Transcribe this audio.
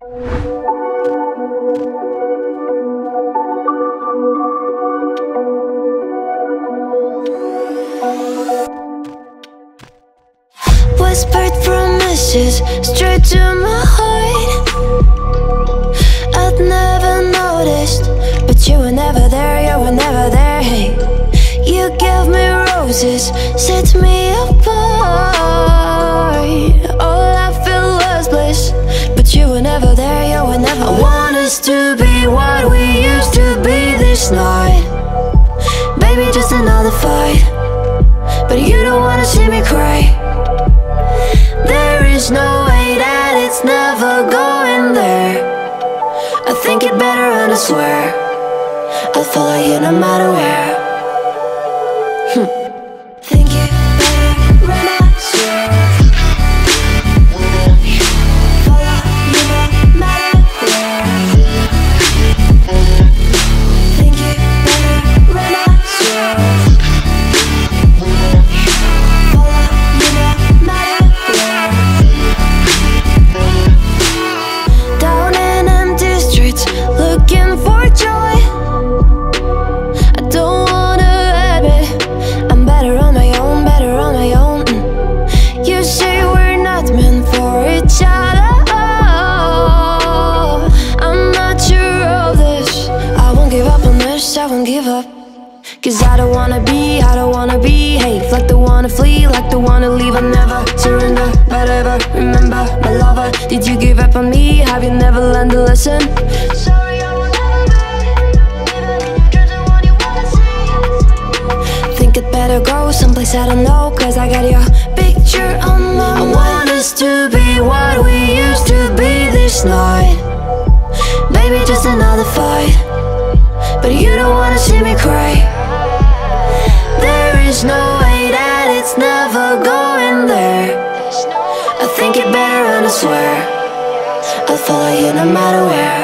Whispered promises straight to my heart. I'd never noticed, but you were never there, you were never there. Hey, you gave me roses, set me apart. To be what we used to be this night. Baby, just another fight. But you don't wanna see me cry. There is no way that it's never going there. I think it better and I swear I'll follow you no matter where. Give up. Cause I don't wanna be, I don't wanna behave Like the wanna flee, like the wanna leave. I never surrender, but ever remember My lover, did you give up on me? Have you never learned a lesson? Sorry, I will never be Even in your dreams, the one you wanna see Think it better go someplace I don't know Cause I got your picture on my I want us to be what we used to be this night. Baby, just another fight Follow you no matter where.